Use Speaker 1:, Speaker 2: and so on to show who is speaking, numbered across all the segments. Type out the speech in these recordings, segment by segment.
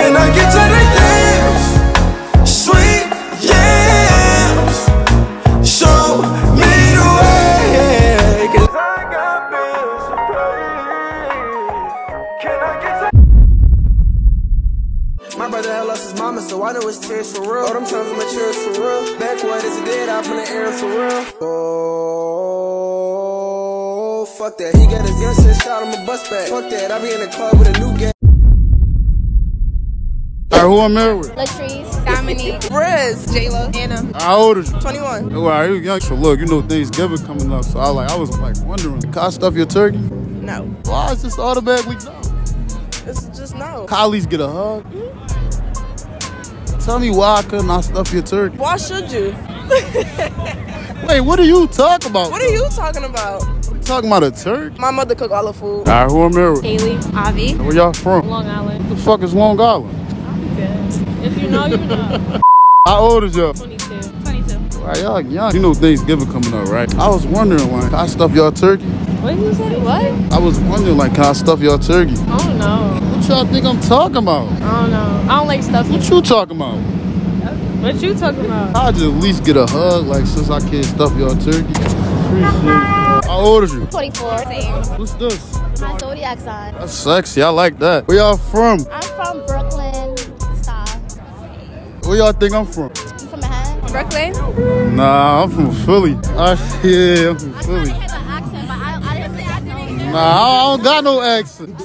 Speaker 1: Can I get to the yams? Sweet yams. Show me the way. 'Cause I got bills to pay. Can I get to
Speaker 2: My brother had lost his mama, so I know it's tears for real. All them times I'm mature for real. Backward is dead, I'm in the air for real. Oh, fuck that. He got his gun set shot, I'm a bust back. Fuck that, I be in the club with a new gang.
Speaker 3: Alright, who I'm married with?
Speaker 4: Latrice, Dominique,
Speaker 5: Riz, Jayla, Anna,
Speaker 3: How old is you?
Speaker 5: 21.
Speaker 3: Oh, are you young? So look, you know Thanksgiving coming up, so I like I was like wondering, can I stuff your turkey?
Speaker 5: No,
Speaker 3: Why is this automatically no?
Speaker 5: it's just no.
Speaker 3: Can I get a hug? Tell me why I couldn't I stuff your turkey?
Speaker 5: Why should you?
Speaker 3: Wait, what are you talking about?
Speaker 5: What are you talking about?
Speaker 3: You talking about a turkey?
Speaker 5: My mother cook all the food.
Speaker 3: Alright, who I'm married with?
Speaker 4: Haley, Avi,
Speaker 3: Where y'all from?
Speaker 4: Long Island.
Speaker 3: the fuck is Long Island?
Speaker 4: If you know, you know.
Speaker 3: How old is y'all?
Speaker 4: 22. 22.
Speaker 3: Right, y'all young. You know Thanksgiving coming up, right? I was wondering, like, can I stuff y'all turkey?
Speaker 4: What did you say? What?
Speaker 3: I was wondering, like, can I stuff y'all turkey?
Speaker 4: I don't know.
Speaker 3: What y'all think I'm talking about?
Speaker 4: I don't know. I don't like stuff.
Speaker 3: What you talking about?
Speaker 4: What you talking about?
Speaker 3: I'll just at least get a hug, like, since I can't stuff y'all turkey. Appreciate it. How old is you?
Speaker 4: 24. Same.
Speaker 3: What's this?
Speaker 4: My zodiac sign.
Speaker 3: That's sexy. I like that. Where y'all from?
Speaker 4: I'm from Brooklyn.
Speaker 3: Where y'all think I'm from?
Speaker 4: You from Manhattan? Brooklyn?
Speaker 3: Nah, I'm from Philly. I, yeah, I'm from
Speaker 4: I
Speaker 3: Philly.
Speaker 4: have an accent, but I, I didn't say I didn't.
Speaker 3: Nah, I don't got no accent.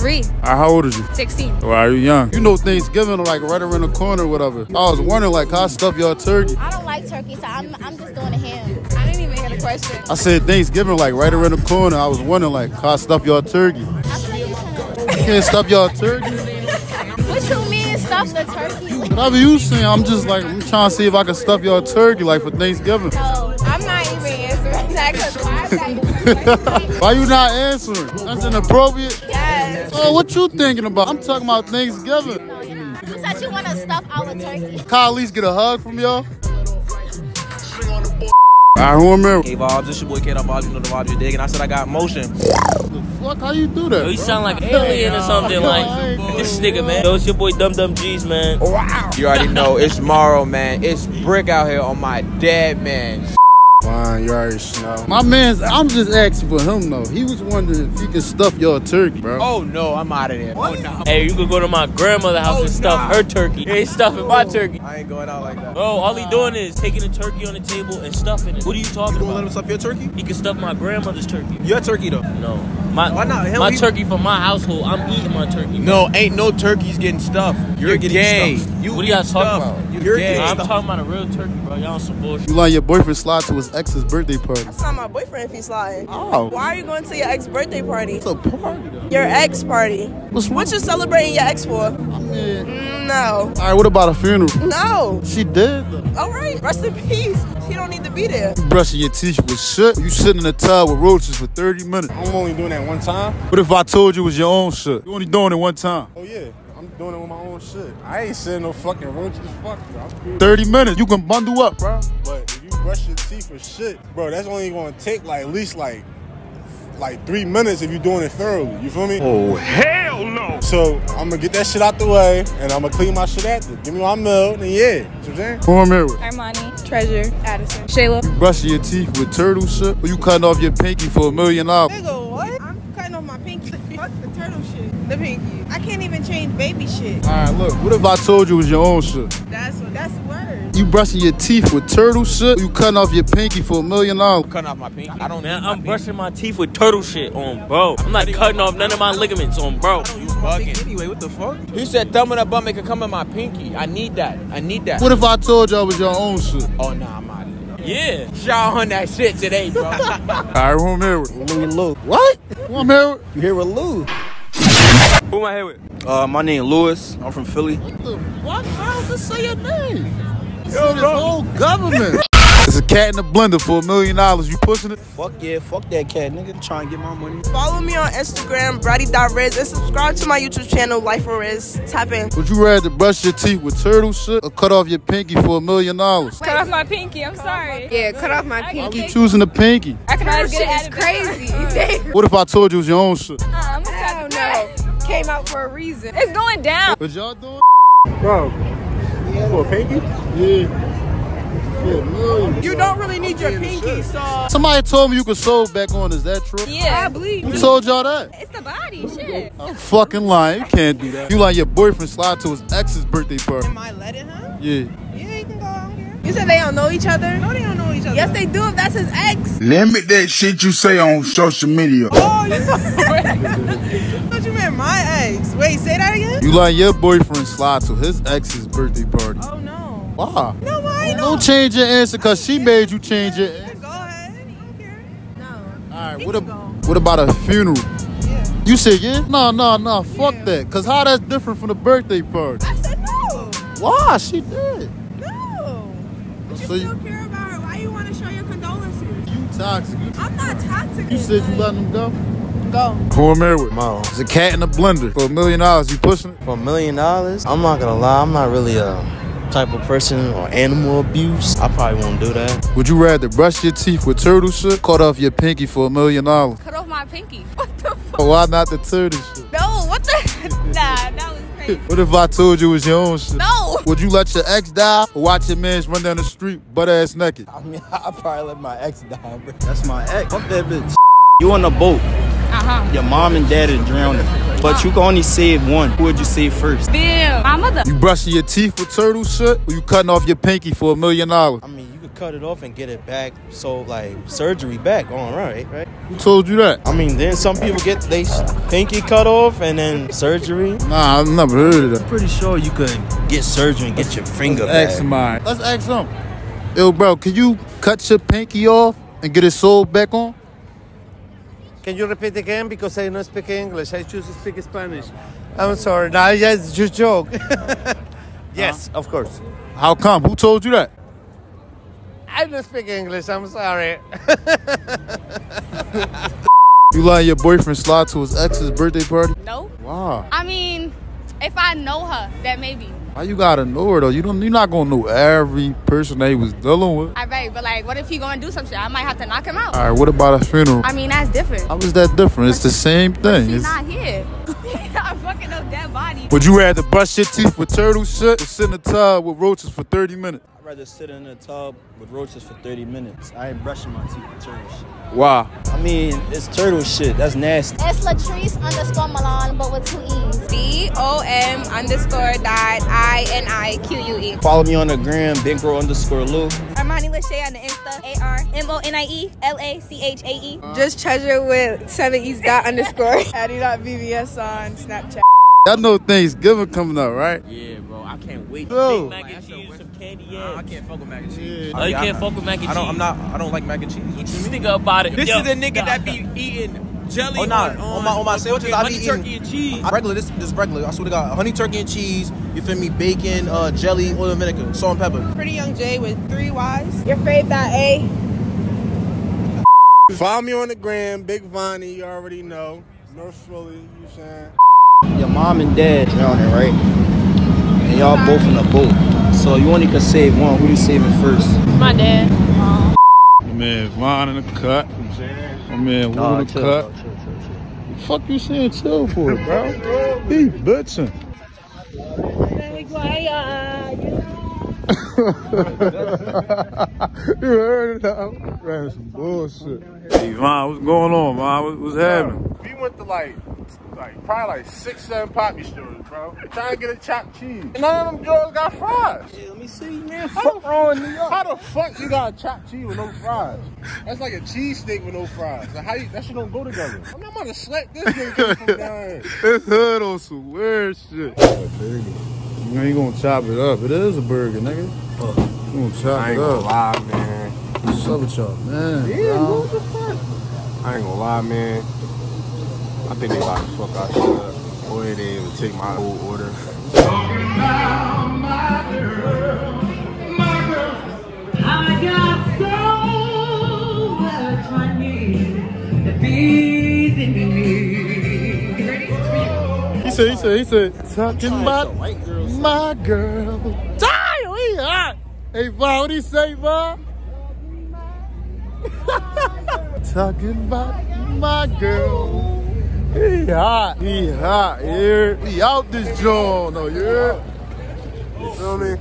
Speaker 4: Three.
Speaker 3: Alright, how old are you?
Speaker 4: 16.
Speaker 3: Well, are you young? You know Thanksgiving like right around the corner or whatever. I was wondering like how I stuff y'all turkey.
Speaker 4: I don't like turkey, so I'm, I'm just doing a ham. I didn't even hear the question.
Speaker 3: I said Thanksgiving like right around the corner. I was wondering like how I stuff y'all turkey.
Speaker 4: I you can.
Speaker 3: You can't stuff y'all turkey.
Speaker 4: What you mean stuff the turkey?
Speaker 3: Whatever you saying, I'm just like I'm trying to see if I can stuff y'all turkey like for Thanksgiving.
Speaker 4: No, I'm not even answering that because why?
Speaker 3: Why you not answering? That's inappropriate.
Speaker 4: Yes.
Speaker 3: Oh, what you thinking about? I'm talking about Thanksgiving.
Speaker 4: No. You said you want to stuff our turkey.
Speaker 3: Can I at least get a hug from y'all? Alright, who am I?
Speaker 6: Hey Vibes, it's your boy K Vibes, you know the vibes you dig, and I said I got motion.
Speaker 3: The fuck? How you do that?
Speaker 7: You sound like an alien or something. Like this nigga, man. Yo, it's your boy Dum Dum G's, man.
Speaker 6: You already know it's Morrow, man. It's brick out here on my dead man.
Speaker 8: Fine, you already know.
Speaker 3: My man's, I'm just asking for him though. He was wondering if he could stuff your turkey, bro.
Speaker 6: Oh no, I'm out of there. Oh no.
Speaker 7: Hey, you could go to my grandmother's house
Speaker 6: Oh,
Speaker 7: and stuff
Speaker 6: nah.
Speaker 7: her turkey. You ain't stuffing my turkey.
Speaker 6: I ain't going out like that.
Speaker 7: Bro, all he doing is taking the turkey on the table and stuffing it. What are you talking
Speaker 6: You gonna let him stuff your turkey?
Speaker 7: He can stuff my grandmother's turkey.
Speaker 6: Your turkey though?
Speaker 7: No. My,
Speaker 6: Why not? Hell,
Speaker 7: my
Speaker 6: he-
Speaker 7: turkey from my household. I'm eating my turkey.
Speaker 6: No, ain't no turkeys getting stuffed. You're,
Speaker 7: getting
Speaker 6: gay.
Speaker 7: stuffed.
Speaker 6: You
Speaker 7: What are y'all talking
Speaker 6: stuffed.
Speaker 7: about?
Speaker 6: You're
Speaker 7: Nah,
Speaker 6: gay.
Speaker 7: I'm talking about a real turkey, bro. Y'all some bullshit.
Speaker 3: You let your boyfriend slide to his ex's birthday party.
Speaker 5: That's not my boyfriend if he's lying.
Speaker 3: Oh.
Speaker 5: Why are you going to your ex birthday party?
Speaker 3: It's a party though.
Speaker 5: Your ex party.
Speaker 3: What's
Speaker 5: What you celebrating your ex for?
Speaker 3: I mean,
Speaker 5: Mm, No.
Speaker 3: all right, what about a funeral?
Speaker 5: No.
Speaker 3: She did.
Speaker 5: All right. Rest in peace. She don't need to be there.
Speaker 3: You brushing your teeth with shit. You sitting in the tub with roaches for 30 minutes.
Speaker 8: I'm only doing that one time.
Speaker 3: What if I told you it was your own shit? You only doing it one time.
Speaker 8: Oh yeah, I'm doing it with my own shit. I ain't sitting no fucking roaches. Fuck, you.
Speaker 3: 30 minutes. You can bundle up, bro.
Speaker 8: But if you brush your teeth for shit, bro, that's only gonna take like at least like like three minutes if you're doing it thoroughly. You feel me? Oh hell no! So I'm gonna get that shit out the way, and I'm gonna clean my shit after. Give me my milk and yeah, you know what I'm saying.
Speaker 3: Who I'm here with?
Speaker 5: Armani. Treasure. Addison. Shayla.
Speaker 3: You brushing your teeth with turtle shit? Or you cutting off your pinky for a million dollars?
Speaker 5: Nigga, what? I'm cutting off my pinky. Fuck the turtle shit. The pinky. I can't even change baby shit.
Speaker 3: All right, look. What if I told you it was your own shit?
Speaker 5: That's what. That's the word.
Speaker 3: You brushing your teeth with turtle shit? You cutting off your pinky for a million dollars?
Speaker 6: Cutting off my pinky. I don't
Speaker 7: Man,
Speaker 6: need my
Speaker 7: I'm brushing my teeth with turtle shit on, bro. I'm not cutting off none of my ligaments on, bro.
Speaker 6: You bugging. Anyway, what the fuck? He said thumb in the bum, it can come in my pinky. I need that. I need that.
Speaker 3: What if I told you it was your own shit?
Speaker 6: Oh nah, I'm out of there.
Speaker 7: Yeah.
Speaker 6: Shout on that shit today, bro.
Speaker 3: All right, who I'm here with?
Speaker 9: Louis Lou.
Speaker 3: What? Who I'm here with?
Speaker 9: You here with Lou?
Speaker 6: Who am I here with?
Speaker 9: Uh, my name Lewis. I'm from Philly.
Speaker 3: What the fuck? How does this say your name? Yo, this whole government. It's a cat in a blender for a million dollars. You pushing it?
Speaker 9: Fuck yeah, fuck that cat, nigga. Trying to get my money.
Speaker 5: Follow me on Instagram, Brady.Riz, and subscribe to my YouTube channel, Life for Riz. Tap in.
Speaker 3: Would you rather brush your teeth with turtle shit or cut off your pinky for a million dollars?
Speaker 10: Cut off my pinky. I'm sorry.
Speaker 5: Yeah, cut off my
Speaker 3: Why you choosing the pinky?
Speaker 10: I can always
Speaker 5: shit
Speaker 10: get
Speaker 5: is crazy.
Speaker 3: What if I told you it was your own shit?
Speaker 10: I'm gonna
Speaker 5: Hell no.
Speaker 4: came out for a reason. It's going down.
Speaker 3: What y'all doing?
Speaker 8: Bro, for a pinky?
Speaker 3: Yeah. Yeah.
Speaker 5: You don't really need your pinky, so.
Speaker 3: Somebody told me you could sew back on. Is that true?
Speaker 4: Yeah.
Speaker 5: I believe
Speaker 3: Who
Speaker 5: you.
Speaker 3: told y'all that?
Speaker 4: It's the body, shit.
Speaker 3: I'm fucking lying. You can't do that. You like your boyfriend slide to his ex's birthday party.
Speaker 5: Am I letting her?
Speaker 3: Yeah.
Speaker 5: Yeah, you can go. I don't care. You said they don't know each other? No, they don't know each other. Yes, they do if that's his ex.
Speaker 1: Limit that shit you say on social media.
Speaker 5: Oh, you thought you meant my ex. Wait, say that again?
Speaker 3: You like your boyfriend slide to his ex's birthday party.
Speaker 5: Oh, no.
Speaker 3: Why?
Speaker 5: No, why? No.
Speaker 3: Don't change your answer because she made you change your answer.
Speaker 5: Go ahead. I don't care. No.
Speaker 3: All right, what, a, what about a funeral?
Speaker 5: Yeah.
Speaker 3: You said yeah? No, no, no. Fuck that. Cause how that's different from the birthday party?
Speaker 5: I said no.
Speaker 3: Why? She did.
Speaker 5: No. But you
Speaker 3: So you-
Speaker 5: care about her. Why you want to show your condolences?
Speaker 3: You toxic.
Speaker 5: I'm not toxic.
Speaker 3: you said you letting him go?
Speaker 5: Go.
Speaker 3: Who I'm here with?
Speaker 11: Mom.
Speaker 3: It's a cat in a blender for a million dollars. You pushing it?
Speaker 11: For a million dollars, I'm not gonna lie, I'm not really a type of person or animal abuse. I probably won't do that.
Speaker 3: Would you rather brush your teeth with turtle shit, cut off your pinky for a million dollars?
Speaker 4: Cut off my pinky. What the fuck?
Speaker 3: Why not the turtle shit?
Speaker 4: No, what the? nah, that was crazy.
Speaker 3: What if I told you it was your own shit?
Speaker 4: No.
Speaker 3: Would you let your ex die or watch your man run down the street butt ass naked?
Speaker 9: I mean, I probably let my ex die, bro. That's my ex. Fuck that bitch. You on a boat.
Speaker 4: Uh-huh.
Speaker 9: Your mom and dad are drowning. But you can only save one. Who would you save first?
Speaker 4: Damn. My mother.
Speaker 3: You brushing your teeth with turtle shit or you cutting off your pinky for a million dollars?
Speaker 11: I mean, you could cut it off and get it back. So, like, surgery back on, right? Right?
Speaker 3: Who told you that?
Speaker 11: I mean, then some people get they pinky cut off and then surgery.
Speaker 3: Nah, I've never heard of that.
Speaker 11: Pretty sure you could get surgery and get your finger
Speaker 3: Ask
Speaker 11: back.
Speaker 3: mine. Let's ask him. Yo, bro, can you cut your pinky off and get it sewed back on?
Speaker 12: Can you repeat again? Because I don't speak English. I choose to speak Spanish. I'm sorry. No, yes, just joke. yes, of course.
Speaker 3: How come? Who told you that?
Speaker 12: I don't speak English. I'm sorry.
Speaker 3: You letting your boyfriend slide to his ex's birthday party?
Speaker 4: No.
Speaker 3: Wow.
Speaker 4: I mean, if I know her, then maybe.
Speaker 3: Why you gotta know her though? You don't. You're not gonna know every person that he was dealing with.
Speaker 4: I right, but like, what if he gonna do some shit? I might have to knock him out.
Speaker 3: All right. What about a funeral?
Speaker 4: I mean, that's different.
Speaker 3: How is that different? It's the same thing.
Speaker 4: She's
Speaker 3: It's-
Speaker 4: not here. I'm fucking up dead body.
Speaker 3: Would you rather brush your teeth with turtle shit or sit in a tub with roaches for 30 minutes?
Speaker 9: I'd rather sit in a tub with roaches for 30 minutes. I ain't brushing my teeth with turtle shit.
Speaker 3: Why?
Speaker 9: I mean, it's turtle shit. That's nasty.
Speaker 13: It's Latrice underscore Milan, but with two E's.
Speaker 4: D O M underscore dot I N I Q U E.
Speaker 9: Follow me on the gram, Big Bro underscore Lou.
Speaker 4: Armani Lachey on the Insta. A R M O N I E L A C H A E. Uh, Just treasure with seven E's dot underscore.
Speaker 5: Addy dot BBS on Snapchat.
Speaker 3: Y'all know Thanksgiving coming up, right?
Speaker 6: Yeah, bro. I can't wait.
Speaker 3: Bro.
Speaker 7: Mac and cheese, some candy
Speaker 6: Nah, I can't fuck with mac and cheese.
Speaker 7: Oh, you can't fuck with mac and
Speaker 6: I don't.
Speaker 7: cheese?
Speaker 6: I'm not. I don't like mac and cheese. What you
Speaker 7: This
Speaker 6: mean?
Speaker 7: nigga about it.
Speaker 6: This
Speaker 7: Yo,
Speaker 6: is the nigga
Speaker 7: nah.
Speaker 6: that be eating jelly
Speaker 14: Oh, nah.
Speaker 6: on,
Speaker 14: On my- on my sandwiches, I be
Speaker 6: honey
Speaker 14: eating-
Speaker 6: turkey and cheese.
Speaker 14: Regular, this this regular. I swear to God, honey turkey and cheese. You feel me? Bacon, uh, jelly, oil and vinegar, salt and pepper.
Speaker 5: Pretty Young Jay with three Y's. Your fave dot A.
Speaker 8: Follow me on the gram, Big Vonnie, you already know. North Philly, you saying?
Speaker 9: Your mom and dad drowning, right? And y'all both in a boat. So you only could save one. Who you saving first?
Speaker 10: My dad.
Speaker 3: My man Vaughn in the cut. My man Wood in the
Speaker 9: chill,
Speaker 3: cut.
Speaker 9: chill, chill, chill.
Speaker 3: The fuck you saying chill for, bro? He bitching. you heard it now. Ran some bullshit. Hey, Vaughn, what's going on, Vaughn? What, what's happening?
Speaker 8: We went to like, like probably like six, seven papi stores, bro. Trying to get a chopped cheese. None of them girls got fries.
Speaker 9: Yeah, let me see, man.
Speaker 8: How
Speaker 9: Fuck
Speaker 8: the,
Speaker 9: wrong in New York.
Speaker 8: how the fuck you got a chopped cheese with no fries? That's like a cheese steak with no fries. Like how you, that shit don't go together. I'm not about to slap this nigga coming from down here.
Speaker 3: This hood on some weird shit. You know, you gonna chop it up. It is a burger, nigga. You gonna chop
Speaker 8: I
Speaker 3: it
Speaker 8: ain't gonna
Speaker 3: up.
Speaker 8: lie, man.
Speaker 3: What's up with y'all, man?
Speaker 8: Yeah, what the fuck? I ain't gonna lie, man. I think they about to fuck our shit up. Boy, they even take my whole order.
Speaker 3: He said, he said, he said, talking about my girl. Damn, he hot. Hey, Vaughn, what he say, Vaughn? talking about my girl. He hot. He hot. Yeah. He out this joint. No, yeah.
Speaker 8: You feel me?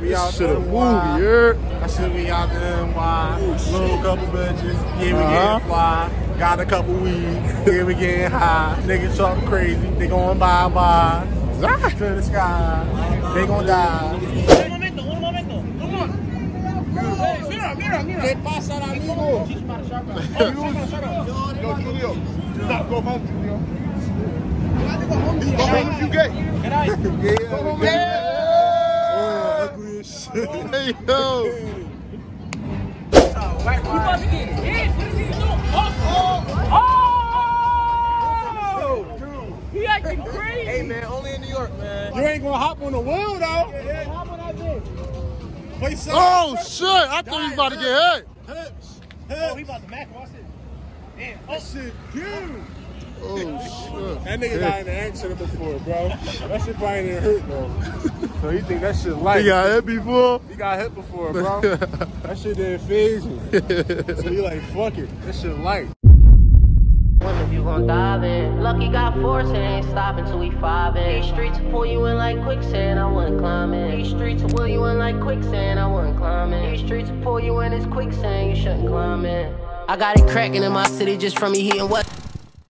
Speaker 8: We
Speaker 3: This
Speaker 8: out
Speaker 3: shit a
Speaker 8: there,
Speaker 3: movie,
Speaker 8: why?
Speaker 3: yeah.
Speaker 8: I should be out there, why? Little couple bitches, yeah, we
Speaker 3: Uh-huh.
Speaker 8: getting fly. Got a couple weeds, yeah, we getting high. Niggas talking crazy, they going bye bye. To the sky, they gon' die. ¿Qué pasa, amigo?
Speaker 3: Yo, Julio. Stop. Go home, Julio. Go home if you gay.
Speaker 8: Yeah,
Speaker 3: home,
Speaker 8: yeah. Oh, ugly as shit.
Speaker 3: Hey, yo.
Speaker 14: He acting crazy. Hey man, only in New York, man.
Speaker 8: You ain't gonna hop on the wheel though.
Speaker 14: hop on that bitch.
Speaker 8: Play.
Speaker 3: Oh, shit. I thought he was about to get hit.
Speaker 8: Hips.
Speaker 14: Oh, he about to mac. Watch it. Damn.
Speaker 8: That shit huge.
Speaker 3: Oh, shit.
Speaker 8: That nigga got in an accident before, bro. That shit probably didn't hurt though. So you think that shit light.
Speaker 3: He got hit before?
Speaker 8: He got hit before, bro. that shit didn't phase him. So he like, fuck it. That shit light.
Speaker 15: If you gon' dive in, lucky got force and ain't stopping till we five in. These streets will pull you in like quicksand, I wouldn't climb in. These streets will pull you in like quicksand, I wouldn't climb in. These streets will pull you in as quicksand, you shouldn't climb in. I got it cracking in my city just from me hitting what?